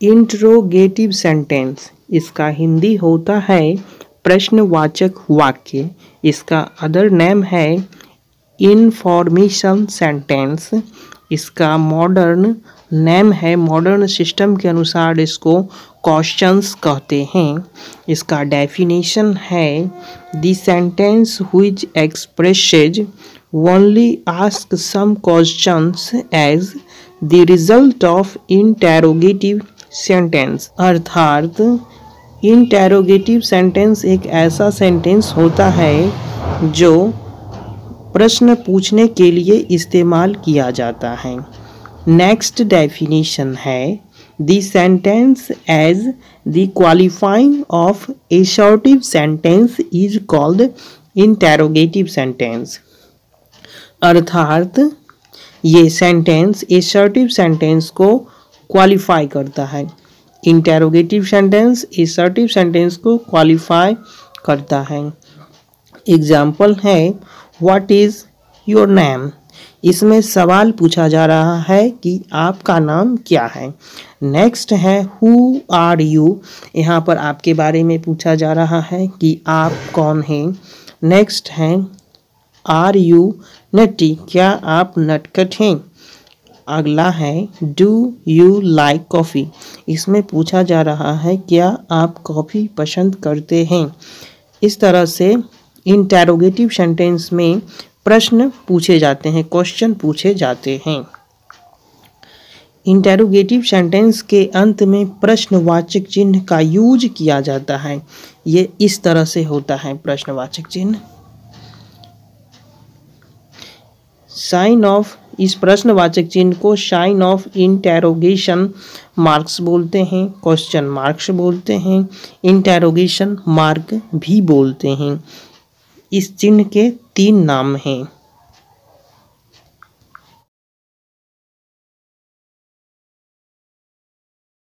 Interrogative sentence. इसका हिंदी होता है प्रश्नवाचक वाक्य। इसका अदर नेम है इनफॉर्मेशन सेंटेंस इसका मॉडर्न नेम है मॉडर्न सिस्टम के अनुसार इसको क्वेश्चंस कहते हैं। इसका डेफिनेशन है the sentence which expresses only ask some questions as the result of interrogative sentence अर्थात इंटेरोगेटिव सेंटेंस एक ऐसा सेंटेंस होता है जो प्रश्न पूछने के लिए इस्तेमाल किया जाता है। नेक्स्ट डेफिनेशन है the sentence as the qualifying of assertive sentence is called interrogative sentence अर्थात, ये सेंटेंस एशर्टिव सेंटेंस को क्वालिफाई करता है। इंटेरोगेटिव सेंटेंस एसर्टिव सेंटेंस को क्वालिफाई करता है। एग्ज़ाम्पल है व्हाट इज़ योर नेम इसमें सवाल पूछा जा रहा है कि आपका नाम क्या है। नेक्स्ट है हु आर यू यहाँ पर आपके बारे में पूछा जा रहा है कि आप कौन हैं। नेक्स्ट है आर यू नटी? क्या आप नटखट हैं? अगला है डू यू लाइक कॉफ़ी इसमें पूछा जा रहा है, क्या आप कॉफ़ी पसंद करते हैं? इस तरह से इंटेरोगेटिव सेंटेंस में प्रश्न पूछे जाते हैं क्वेश्चन पूछे जाते हैं। इंटेरोगेटिव सेंटेंस के अंत में प्रश्नवाचक चिन्ह का यूज़ किया जाता है। ये इस तरह से होता है, प्रश्नवाचक चिन्ह। साइन ऑफ़ इस प्रश्नवाचक चिन्ह को शाइन ऑफ़ इंटेरोगेशन मार्क्स बोलते हैं, क्वेश्चन मार्क्स बोलते हैं, इंटेरोगेशन मार्क भी बोलते हैं। इस चिन्ह के तीन नाम हैं।